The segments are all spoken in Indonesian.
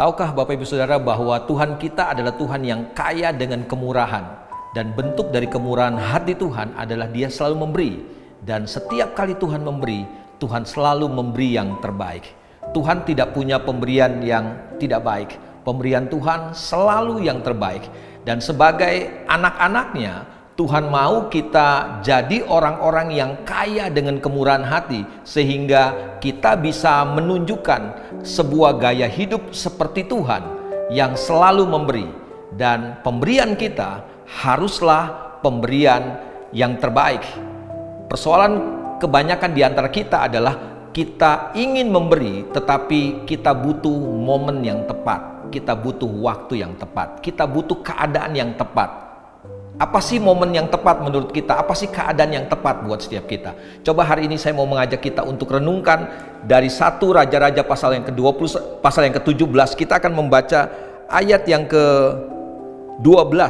Tahukah Bapak Ibu Saudara bahwa Tuhan kita adalah Tuhan yang kaya dengan kemurahan dan bentuk dari kemurahan hati Tuhan adalah Dia selalu memberi dan setiap kali Tuhan memberi, Tuhan selalu memberi yang terbaik. Tuhan tidak punya pemberian yang tidak baik. Pemberian Tuhan selalu yang terbaik. Dan sebagai anak-anaknya, Tuhan mau kita jadi orang-orang yang kaya dengan kemurahan hati sehingga kita bisa menunjukkan sebuah gaya hidup seperti Tuhan yang selalu memberi dan pemberian kita haruslah pemberian yang terbaik. Persoalan kebanyakan di antara kita adalah kita ingin memberi tetapi kita butuh momen yang tepat, kita butuh waktu yang tepat, kita butuh keadaan yang tepat. Apa sih momen yang tepat menurut kita? Apa sih keadaan yang tepat buat setiap kita? Coba hari ini saya mau mengajak kita untuk renungkan dari satu Raja-Raja pasal yang ke-20 pasal yang ke-17 kita akan membaca ayat yang ke-12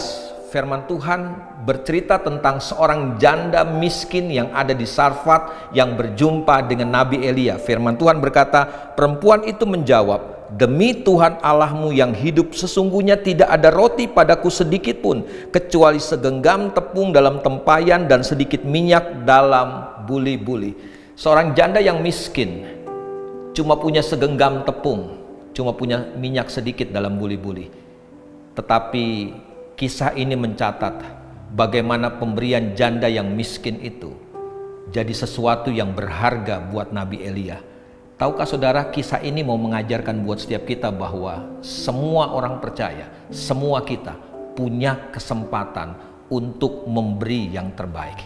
firman Tuhan bercerita tentang seorang janda miskin yang ada di Sarfat yang berjumpa dengan Nabi Elia. Firman Tuhan berkata, perempuan itu menjawab, Demi Tuhan Allahmu yang hidup sesungguhnya tidak ada roti padaku sedikit pun kecuali segenggam tepung dalam tempayan dan sedikit minyak dalam buli-buli. Seorang janda yang miskin cuma punya segenggam tepung, cuma punya minyak sedikit dalam buli-buli. Tetapi kisah ini mencatat bagaimana pemberian janda yang miskin itu jadi sesuatu yang berharga buat Nabi Elia Tahukah saudara kisah ini mau mengajarkan buat setiap kita bahwa semua orang percaya, semua kita punya kesempatan untuk memberi yang terbaik.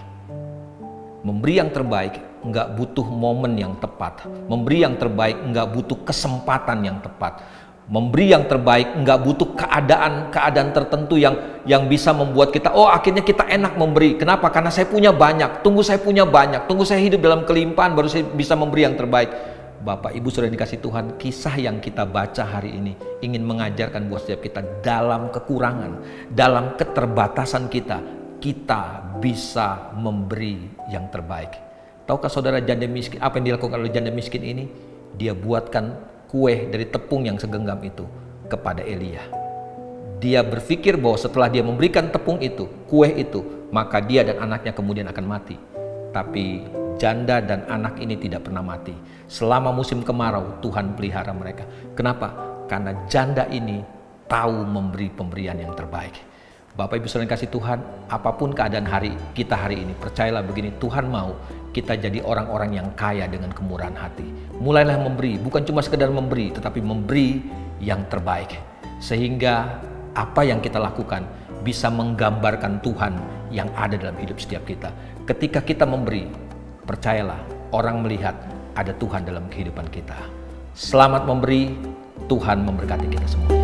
Memberi yang terbaik nggak butuh momen yang tepat. Memberi yang terbaik nggak butuh kesempatan yang tepat. Memberi yang terbaik nggak butuh keadaan-keadaan tertentu yang yang bisa membuat kita oh akhirnya kita enak memberi. Kenapa? Karena saya punya banyak. Tunggu saya punya banyak. Tunggu saya hidup dalam kelimpahan baru saya bisa memberi yang terbaik Bapak Ibu sudah dikasih Tuhan, kisah yang kita baca hari ini ingin mengajarkan buat setiap kita dalam kekurangan, dalam keterbatasan kita, kita bisa memberi yang terbaik. Tahukah saudara janda miskin, apa yang dilakukan oleh janda miskin ini? Dia buatkan kue dari tepung yang segenggam itu kepada Elia. Dia berpikir bahwa setelah dia memberikan tepung itu, kue itu, maka dia dan anaknya kemudian akan mati. Tapi janda dan anak ini tidak pernah mati. Selama musim kemarau, Tuhan pelihara mereka. Kenapa? Karena janda ini tahu memberi pemberian yang terbaik. Bapak Ibu saudara kasih Tuhan, apa pun keadaan hari kita hari ini, percayalah begini, Tuhan mau kita jadi orang-orang yang kaya dengan kemurahan hati. Mulailah memberi, bukan cuma sekedar memberi, tetapi memberi yang terbaik. Sehingga apa yang kita lakukan bisa menggambarkan Tuhan yang ada dalam hidup setiap kita. Ketika kita memberi, Percayalah, orang melihat ada Tuhan dalam kehidupan kita. Selamat memberi, Tuhan memberkati kita semua.